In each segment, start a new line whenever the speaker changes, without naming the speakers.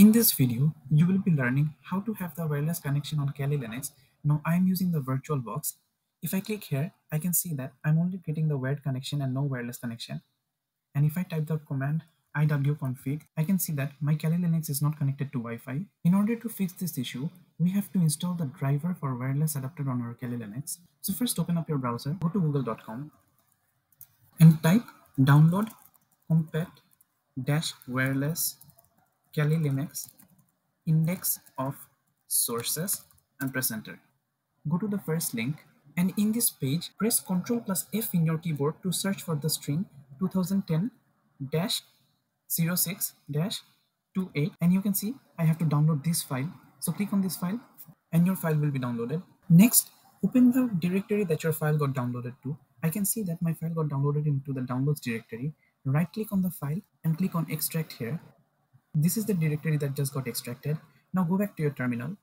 In this video, you will be learning how to have the wireless connection on Kali Linux. Now I'm using the VirtualBox. If I click here, I can see that I'm only getting the wired connection and no wireless connection. And if I type the command iwconfig, I can see that my Kali Linux is not connected to Wi-Fi. In order to fix this issue, we have to install the driver for wireless adapter on our Kali Linux. So first open up your browser, go to google.com and type download compat dash wireless Kali Linux index of sources and press enter. Go to the first link and in this page press Ctrl plus F in your keyboard to search for the string 2010 dash 06 dash 28 and you can see I have to download this file. So click on this file and your file will be downloaded. Next open the directory that your file got downloaded to. I can see that my file got downloaded into the downloads directory. Right click on the file and click on extract here this is the directory that just got extracted. Now go back to your terminal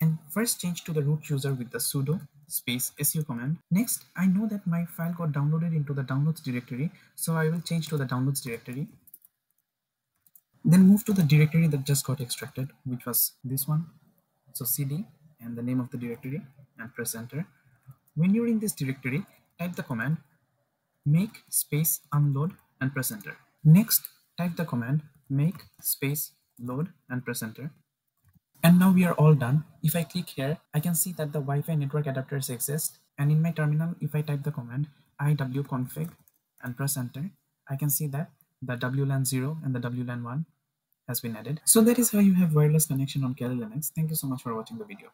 and first change to the root user with the sudo space su command. Next, I know that my file got downloaded into the downloads directory, so I will change to the downloads directory. Then move to the directory that just got extracted, which was this one. So cd and the name of the directory and press enter. When you're in this directory, type the command make space unload and press enter. Next, type the command make space load and press enter. And now we are all done. If I click here, I can see that the Wi-Fi network adapters exist. And in my terminal, if I type the command iwconfig and press enter, I can see that the WLAN 0 and the WLAN 1 has been added. So that is how you have wireless connection on Kali Linux. Thank you so much for watching the video.